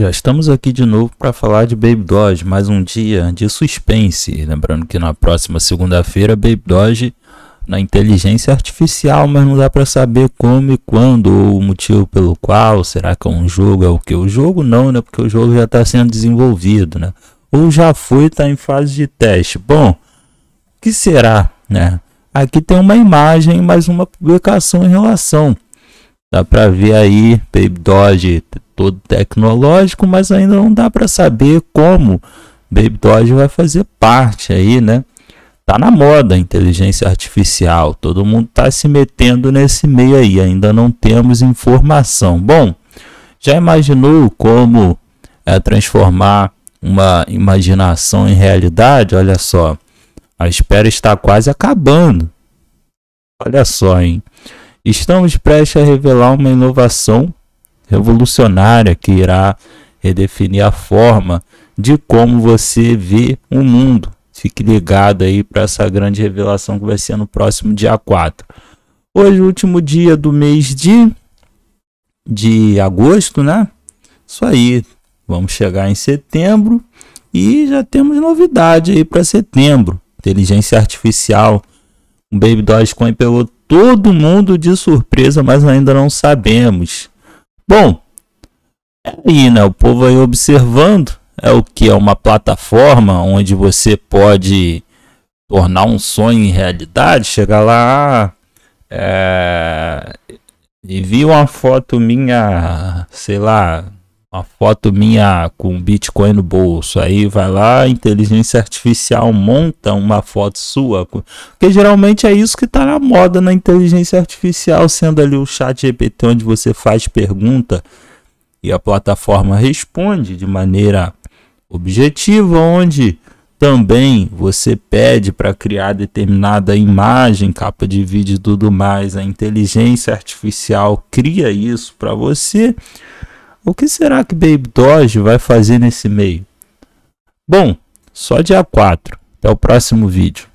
Já estamos aqui de novo para falar de Baby Doge, mais um dia de suspense. Lembrando que na próxima segunda-feira, Baby Doge na inteligência artificial, mas não dá para saber como e quando ou o motivo pelo qual. Será que é um jogo? É o que? O jogo não, né? Porque o jogo já está sendo desenvolvido, né? Ou já foi, está em fase de teste. Bom, que será, né? Aqui tem uma imagem, mais uma publicação em relação. Dá para ver aí Baby Doge todo tecnológico, mas ainda não dá para saber como Baby Doge vai fazer parte aí, né? Tá na moda a inteligência artificial, todo mundo está se metendo nesse meio aí, ainda não temos informação. Bom, já imaginou como é transformar uma imaginação em realidade? Olha só, a espera está quase acabando. Olha só, hein? Estamos prestes a revelar uma inovação revolucionária que irá redefinir a forma de como você vê o mundo. Fique ligado aí para essa grande revelação que vai ser no próximo dia 4. Hoje, último dia do mês de, de agosto, né? Isso aí. Vamos chegar em setembro e já temos novidade aí para setembro. Inteligência artificial. O Baby Dogecoin pegou todo mundo de surpresa, mas ainda não sabemos. Bom, é aí, né? O povo aí observando é o que é uma plataforma onde você pode tornar um sonho em realidade, chegar lá é, e vi uma foto minha, sei lá, uma foto minha com Bitcoin no bolso. Aí vai lá, inteligência artificial monta uma foto sua. Porque geralmente é isso que está na moda na inteligência artificial, sendo ali o chat GPT onde você faz pergunta e a plataforma responde de maneira objetiva, onde também você pede para criar determinada imagem, capa de vídeo e tudo mais. A inteligência artificial cria isso para você. O que será que Baby Doge vai fazer nesse meio? Bom, só dia 4. Até o próximo vídeo.